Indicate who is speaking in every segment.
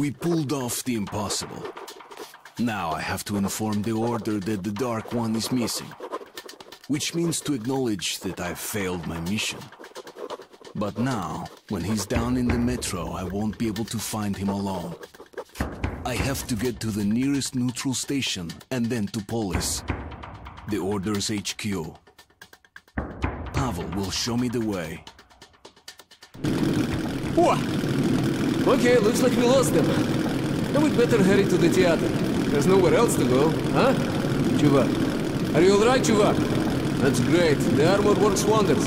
Speaker 1: We pulled off the impossible. Now I have to inform the Order that the Dark One is missing. Which means to acknowledge that I've failed my mission. But now, when he's down in the metro, I won't be able to find him alone. I have to get to the nearest neutral station and then to Polis, the Order's HQ. Pavel will show me the way.
Speaker 2: Whoa! Okay, looks like we lost them. Then we'd better hurry to the theater. There's nowhere else to go, huh? Chuvak. Are you alright, Chuvak? That's great. The armor works wonders.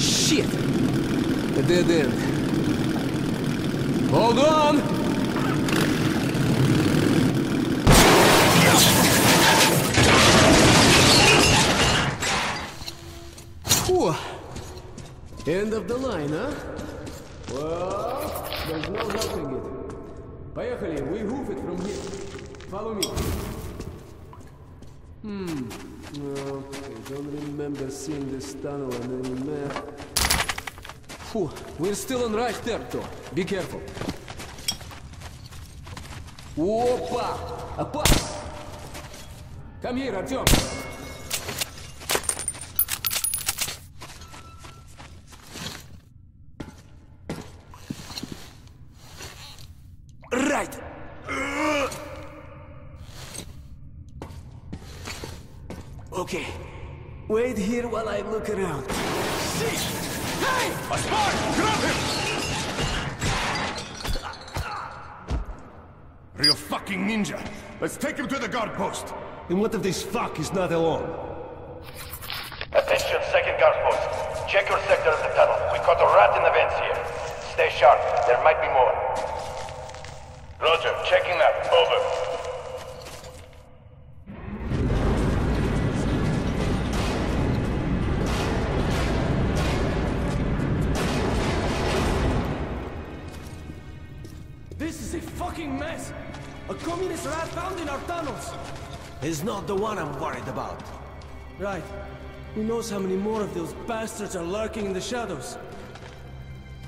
Speaker 2: Shit! A dead end. Hold on! End of the line, huh? Поехали, we hoof it from here. Follow me. Hmm. Okay, don't remember seeing this tunnel on any map. Phew, we're still on right territory. Be careful. Опа! Опас! Come here, Artyom. Okay. Wait here while I look around. Hey!
Speaker 3: Aspar! Grab him! Real fucking ninja. Let's take him to the guard post.
Speaker 4: And what if this fuck is not alone?
Speaker 5: Attention, second guard post. Check your sector of the tunnel. We caught a rat in the vents here. Stay sharp. There might be more. Roger. Checking that.
Speaker 2: Found in our tunnels!
Speaker 4: He's not the one I'm worried about.
Speaker 2: Right. Who knows how many more of those bastards are lurking in the shadows?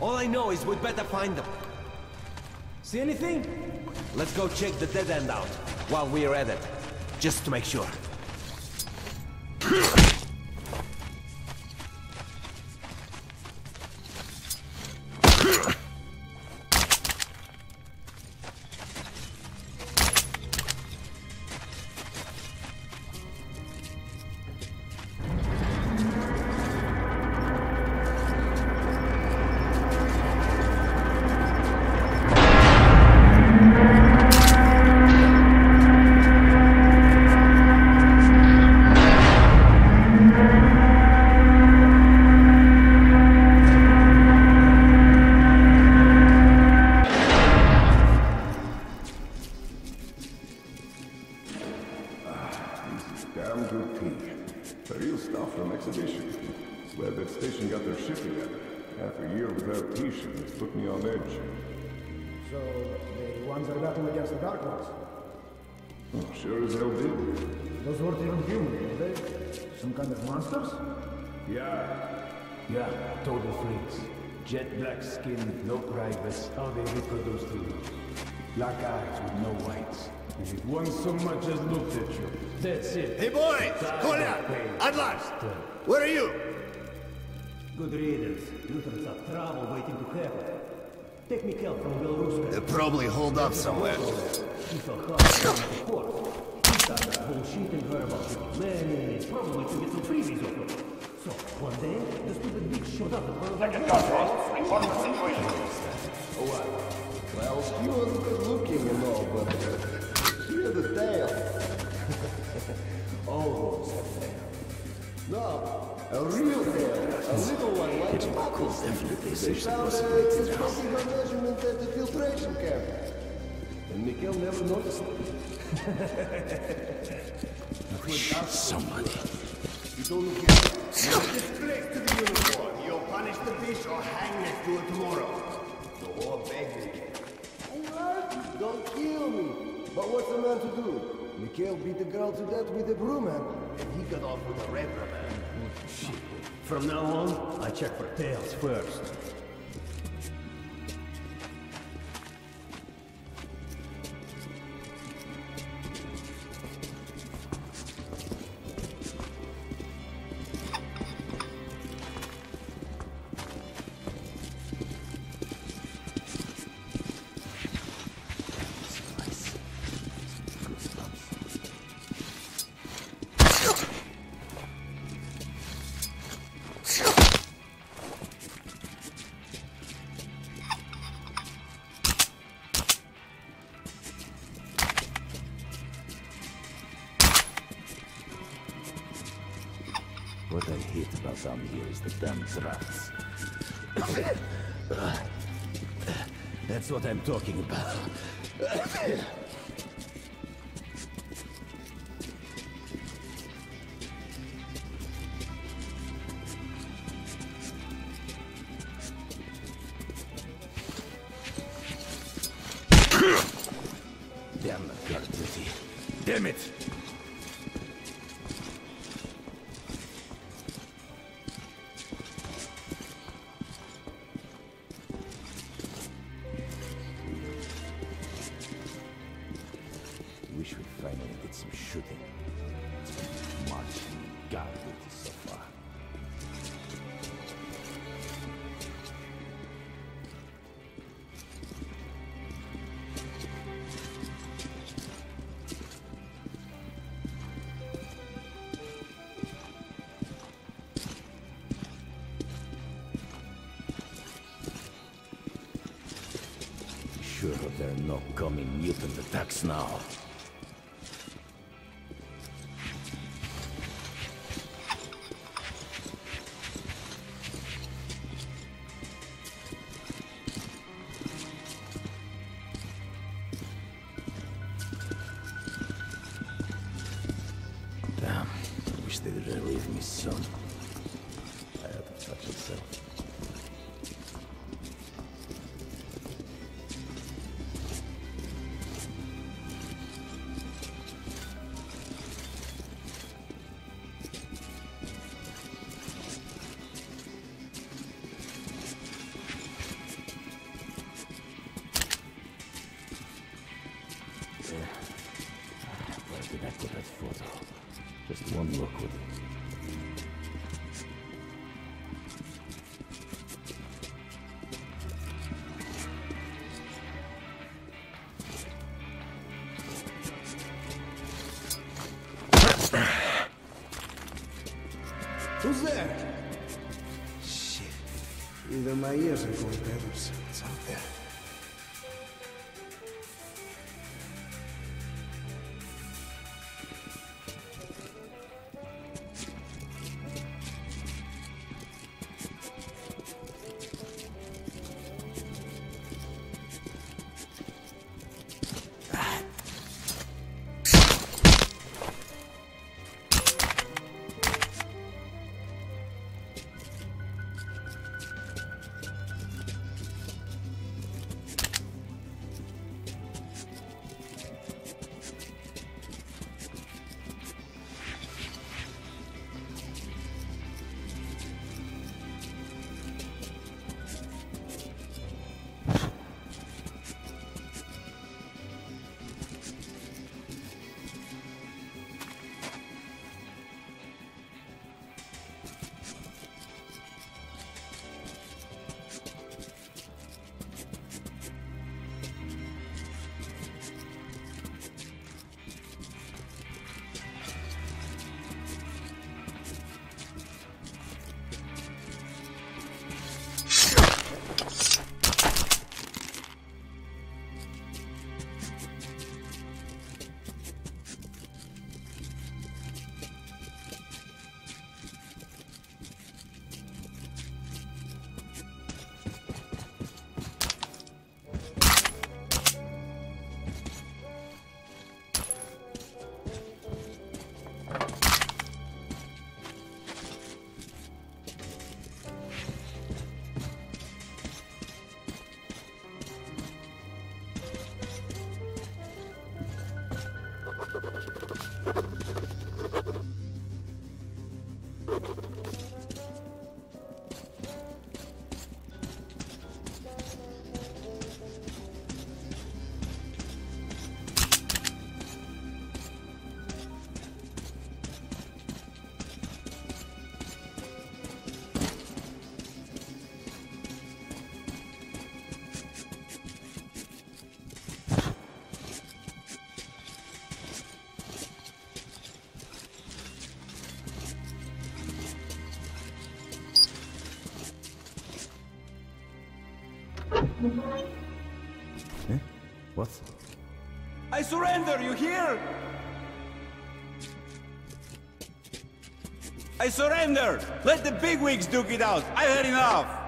Speaker 4: All I know is we'd better find them.
Speaker 2: See anything?
Speaker 4: Let's go check the dead end out while we're at it. Just to make sure.
Speaker 3: From exhibition. Swear that station got their shit together. Half a year without tea has put me on edge.
Speaker 6: So, the ones that battle against the Dark Ones,
Speaker 3: Oh, sure as hell did.
Speaker 6: those weren't even human, were they? Some kind of monsters?
Speaker 3: Yeah.
Speaker 7: Yeah, total freaks. Jet black skin no pride, how they reproduce the you. Black eyes with no whites. If one once so much as looked at you, that's it.
Speaker 8: Hey boys! Call out! At last! Where are you?
Speaker 7: Good readers. Newton's have trouble waiting to happen. Technical from Belarus.
Speaker 8: They probably hold up somewhere.
Speaker 7: She's bullshitting her about you. Man, probably to get some freebies off so, one day, the stupid bitch showed up at one of our
Speaker 5: Second guard post. Report the situation.
Speaker 9: Well, she was good looking and all, but uh, she had a tail.
Speaker 7: Almost a fail.
Speaker 9: No, a real tail. A little one like Buckles.
Speaker 1: Definitely
Speaker 9: They
Speaker 1: search the
Speaker 9: found uh,
Speaker 1: possibilities
Speaker 9: his
Speaker 1: there.
Speaker 9: taking her measurement at the filtration camp. And Mikhail never noticed it.
Speaker 1: Somebody.
Speaker 8: Don't look at Disgrace to the uniform. You'll punish the bitch or hang next to her tomorrow. So all beg me.
Speaker 9: Alright, don't kill me. But what's a man to do? Mikhail beat the girl to death with a broom.
Speaker 8: And he got off with a reprimand.
Speaker 7: Oh, From now on, I check for tails first.
Speaker 10: What I hate about down here is the damn drafts. That's what I'm talking about. Damn duty. Damn it! Finally did some shooting. Much guard duty so far. Sure there are no coming mutant attacks now. Soon. There?
Speaker 9: Shit. Either my ears are going dead or someone's out there.
Speaker 10: Eh? What?
Speaker 4: I surrender, you hear?
Speaker 1: I surrender! Let the bigwigs duke it out! I've had enough!